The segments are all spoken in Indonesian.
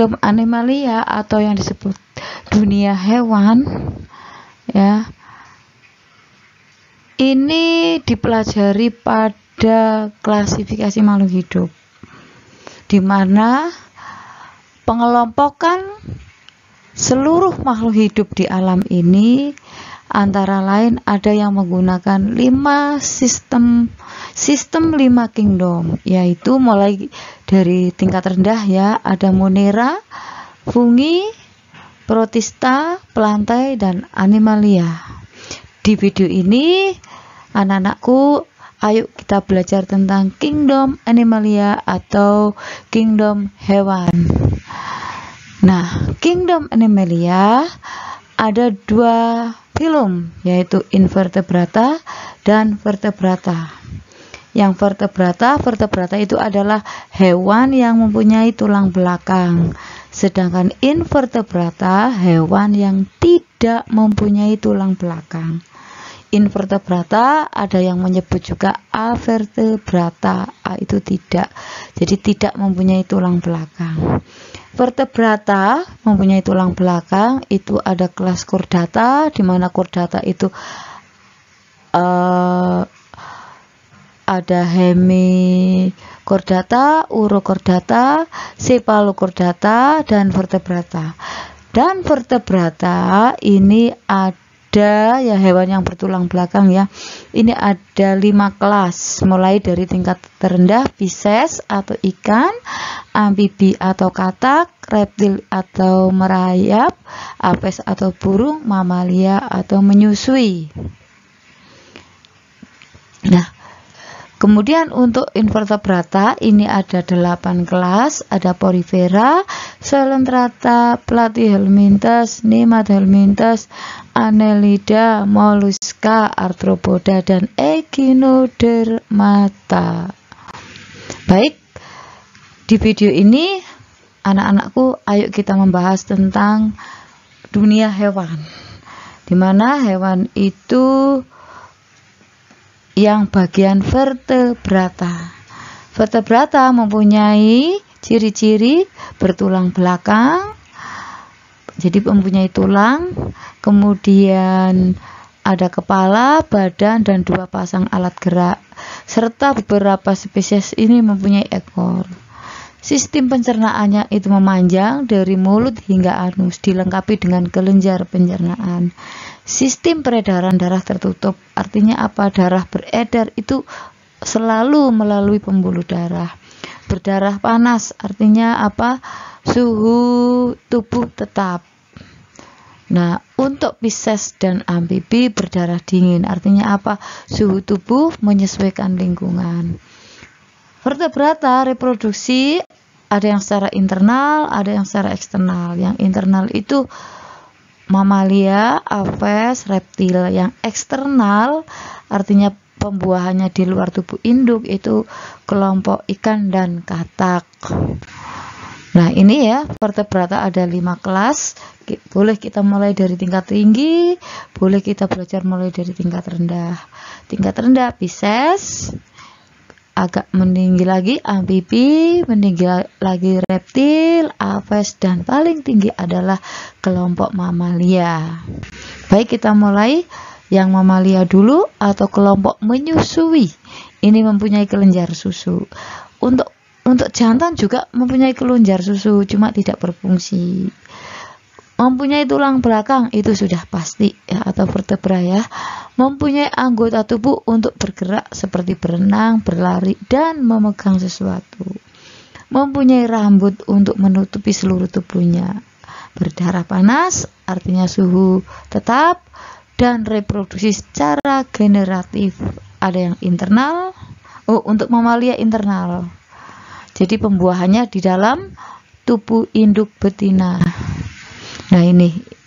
kingdom animalia atau yang disebut dunia hewan ya. Ini dipelajari pada klasifikasi makhluk hidup di mana pengelompokan seluruh makhluk hidup di alam ini antara lain ada yang menggunakan lima sistem sistem lima kingdom yaitu mulai dari tingkat rendah ya ada monera, fungi, protista, pelantai dan animalia. Di video ini anak-anakku ayo kita belajar tentang kingdom animalia atau kingdom hewan. Nah, kingdom animalia ada dua film yaitu invertebrata dan vertebrata. Yang vertebrata, vertebrata itu adalah hewan yang mempunyai tulang belakang. Sedangkan invertebrata hewan yang tidak mempunyai tulang belakang. Invertebrata ada yang menyebut juga avertebrata, A itu tidak. Jadi tidak mempunyai tulang belakang. Vertebrata mempunyai tulang belakang, itu ada kelas chordata, di mana chordata itu uh, ada hemichordata, urochordata, cephalochordata, dan vertebrata. Dan vertebrata ini ada ada ya hewan yang bertulang belakang ya ini ada lima kelas mulai dari tingkat terendah Pisces atau ikan amfibi atau katak reptil atau merayap apes atau burung mamalia atau menyusui nah Kemudian untuk invertebrata ini ada 8 kelas, ada Porifera, Salentrata, Platyhelminthes, Nemathelminthes, Annelida, Mollusca, Arthropoda dan Echinodermata. Baik, di video ini anak-anakku ayo kita membahas tentang dunia hewan. Di mana hewan itu yang bagian vertebrata. Vertebrata mempunyai ciri-ciri bertulang belakang, jadi mempunyai tulang, kemudian ada kepala, badan, dan dua pasang alat gerak, serta beberapa spesies ini mempunyai ekor. Sistem pencernaannya itu memanjang dari mulut hingga anus, dilengkapi dengan kelenjar pencernaan. Sistem peredaran darah tertutup, artinya apa? Darah beredar itu selalu melalui pembuluh darah. Berdarah panas, artinya apa? Suhu tubuh tetap. Nah, untuk Pisces dan amfibi berdarah dingin, artinya apa? Suhu tubuh menyesuaikan lingkungan. Vertebrata reproduksi ada yang secara internal, ada yang secara eksternal. Yang internal itu mamalia, aves, reptil. Yang eksternal artinya pembuahannya di luar tubuh induk itu kelompok ikan dan katak. Nah ini ya vertebrata ada lima kelas. Boleh kita mulai dari tingkat tinggi, boleh kita belajar mulai dari tingkat rendah. Tingkat rendah Pisces, agak meninggi lagi amfibi, meninggi lagi reptil, aves, dan paling tinggi adalah kelompok mamalia. Baik, kita mulai yang mamalia dulu atau kelompok menyusui. Ini mempunyai kelenjar susu. Untuk untuk jantan juga mempunyai kelenjar susu, cuma tidak berfungsi mempunyai tulang belakang itu sudah pasti ya atau vertebra ya mempunyai anggota tubuh untuk bergerak seperti berenang, berlari dan memegang sesuatu. Mempunyai rambut untuk menutupi seluruh tubuhnya. Berdarah panas artinya suhu tetap dan reproduksi secara generatif. Ada yang internal oh untuk mamalia internal. Jadi pembuahannya di dalam tubuh induk betina. Nah ini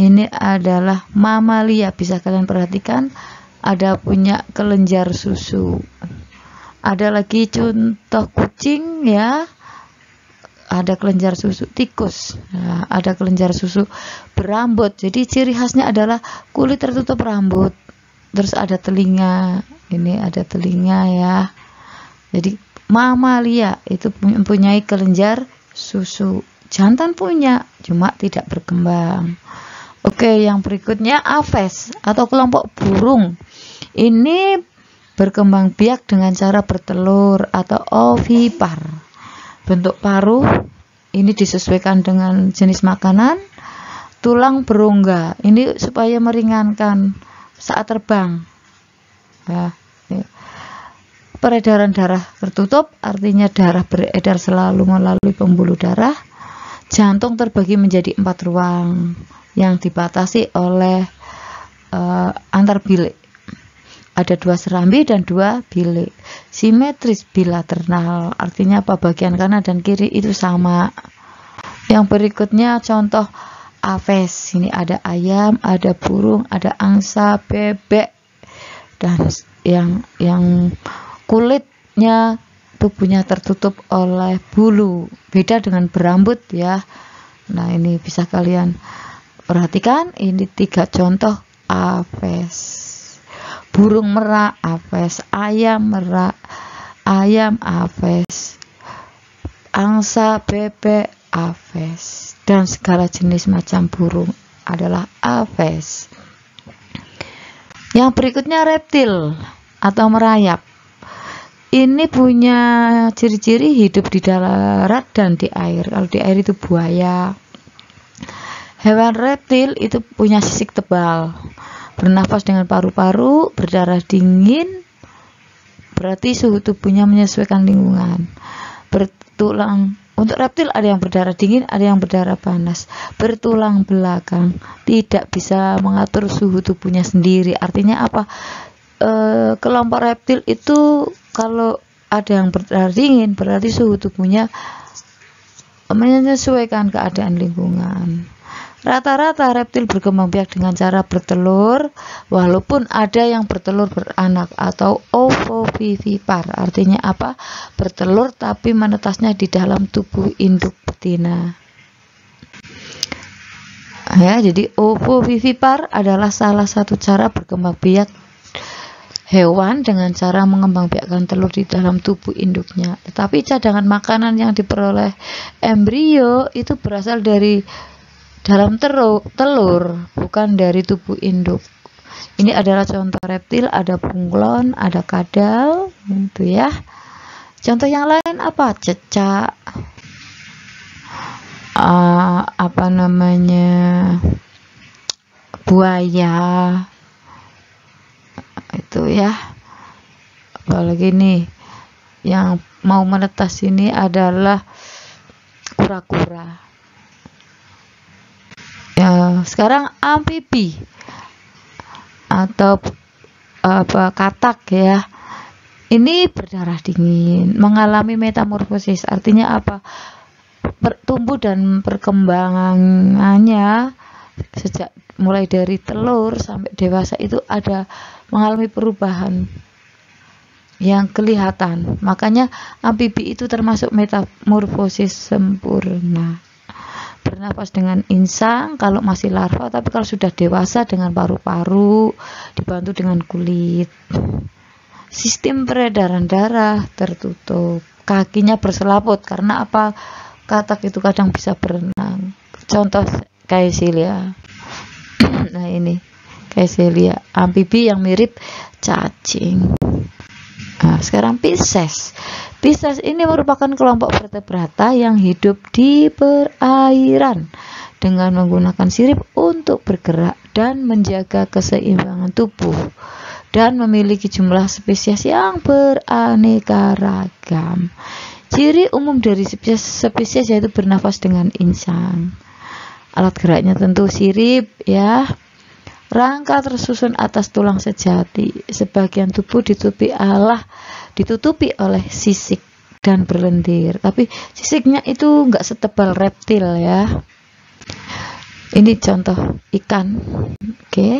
ini adalah mamalia bisa kalian perhatikan ada punya kelenjar susu. Ada lagi contoh kucing ya. Ada kelenjar susu tikus. Nah, ada kelenjar susu berambut. Jadi ciri khasnya adalah kulit tertutup rambut. Terus ada telinga. Ini ada telinga ya. Jadi mamalia itu mempunyai kelenjar susu Jantan punya, cuma tidak berkembang. Oke, yang berikutnya aves atau kelompok burung. Ini berkembang biak dengan cara bertelur atau ovipar. Bentuk paruh ini disesuaikan dengan jenis makanan. Tulang berongga ini supaya meringankan saat terbang. Ya. Peredaran darah tertutup artinya darah beredar selalu melalui pembuluh darah. Jantung terbagi menjadi empat ruang yang dibatasi oleh uh, antar bilik. Ada dua serambi dan dua bilik. Simetris bilateral, artinya apa bagian kanan dan kiri itu sama. Yang berikutnya contoh aves. Ini ada ayam, ada burung, ada angsa, bebek, dan yang yang kulitnya tubuhnya tertutup oleh bulu. Beda dengan berambut ya. Nah ini bisa kalian Perhatikan ini tiga contoh aves. Burung merak aves, ayam merak, ayam aves, angsa bebek aves dan segala jenis macam burung adalah aves. Yang berikutnya reptil atau merayap. Ini punya ciri-ciri hidup di darat dan di air. Kalau di air itu buaya, Hewan reptil itu punya sisik tebal, bernafas dengan paru-paru, berdarah dingin, berarti suhu tubuhnya menyesuaikan lingkungan. Bertulang untuk reptil ada yang berdarah dingin, ada yang berdarah panas. Bertulang belakang, tidak bisa mengatur suhu tubuhnya sendiri. Artinya apa? E, kelompok reptil itu kalau ada yang berdarah dingin, berarti suhu tubuhnya menyesuaikan keadaan lingkungan. Rata-rata reptil berkembang biak dengan cara bertelur, walaupun ada yang bertelur beranak atau ovovivipar. Artinya apa? Bertelur tapi menetasnya di dalam tubuh induk betina. Ya, jadi ovovivipar adalah salah satu cara berkembang biak hewan dengan cara mengembangbiakkan telur di dalam tubuh induknya. Tetapi cadangan makanan yang diperoleh embrio itu berasal dari dalam telur, bukan dari tubuh induk. Ini adalah contoh reptil, ada bunglon, ada kadal, itu ya. Contoh yang lain apa? Cecak, uh, apa namanya, buaya, itu ya. Apalagi nih, yang mau menetas ini adalah kura-kura sekarang amfibi. Atau apa katak ya. Ini berdarah dingin mengalami metamorfosis. Artinya apa? Bertumbuh dan perkembangannya sejak mulai dari telur sampai dewasa itu ada mengalami perubahan yang kelihatan. Makanya amfibi itu termasuk metamorfosis sempurna bernafas dengan insang kalau masih larva tapi kalau sudah dewasa dengan paru-paru dibantu dengan kulit. Sistem peredaran darah tertutup. Kakinya berselaput karena apa? Katak itu kadang bisa berenang. Contoh kaisilia nah ini. Kaisilia amfibi yang mirip cacing. Nah sekarang Pisces Pisces ini merupakan kelompok vertebrata yang hidup di perairan dengan menggunakan sirip untuk bergerak dan menjaga keseimbangan tubuh dan memiliki jumlah spesies yang beraneka ragam. Ciri umum dari spesies, spesies yaitu bernafas dengan insang. Alat geraknya tentu sirip ya. Rangka tersusun atas tulang sejati. Sebagian tubuh ditutupi Allah ditutupi oleh sisik dan berlendir. Tapi sisiknya itu nggak setebal reptil ya. Ini contoh ikan. Oke. Okay.